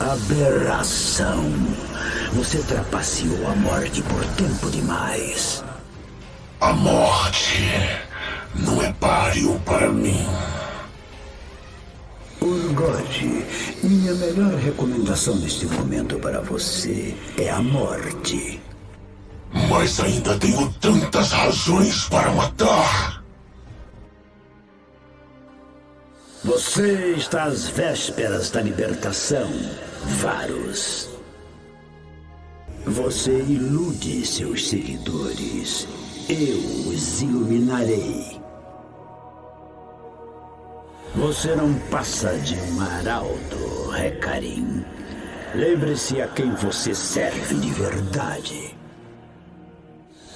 Aberração. Você trapaceou a morte por tempo demais. A morte não é páreo para mim. Urgote, minha melhor recomendação neste momento para você é a morte. Mas ainda tenho tantas razões para matar. Você está às vésperas da libertação, Varus. Você ilude seus seguidores. Eu os iluminarei. Você não passa de um arauto, Recarim. Lembre-se a quem você serve de verdade.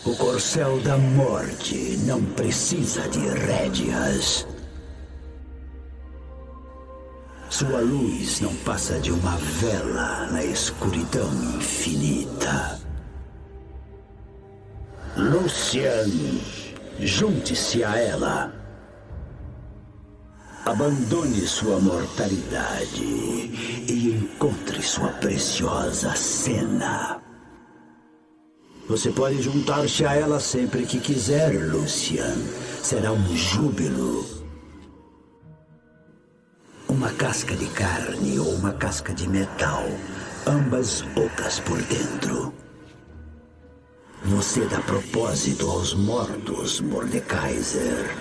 O corcel da morte não precisa de rédeas. Sua luz não passa de uma vela na escuridão infinita. Lucian, junte-se a ela. Abandone sua mortalidade e encontre sua preciosa cena. Você pode juntar-se a ela sempre que quiser, Lucian. Será um júbilo. Uma casca de carne ou uma casca de metal, ambas ocas por dentro. Você dá propósito aos mortos, Mordekaiser.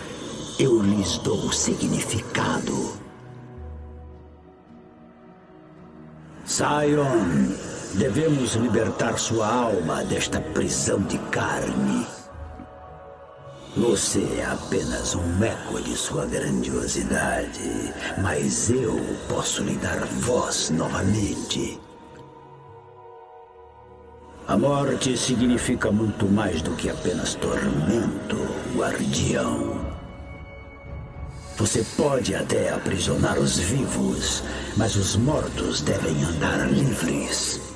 Eu lhes dou significado. Sion, devemos libertar sua alma desta prisão de carne. Você é apenas um eco de sua grandiosidade, mas eu posso lhe dar voz novamente. A morte significa muito mais do que apenas tormento, guardião. Você pode até aprisionar os vivos, mas os mortos devem andar livres.